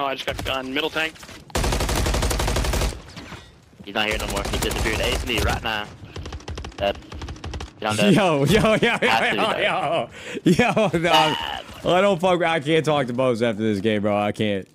Oh, I just got gun. Middle tank. He's not here no more. He disappeared. instantly right now. Dead. Down. Yo, yo, yo, yo, yo, yo, yo, no, I don't fuck. I can't talk to Boze after this game, bro. I can't.